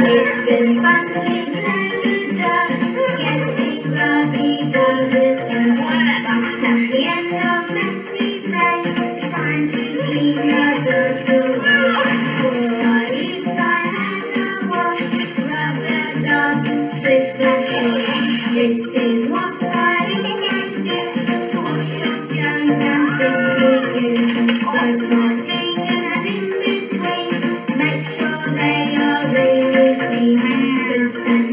It's been fun to with dirt, getting does it at the end of messy play, it's time to clean the dirt away. Before I have a wash, rub the dog, splish splash. This is what I always do to and my in between,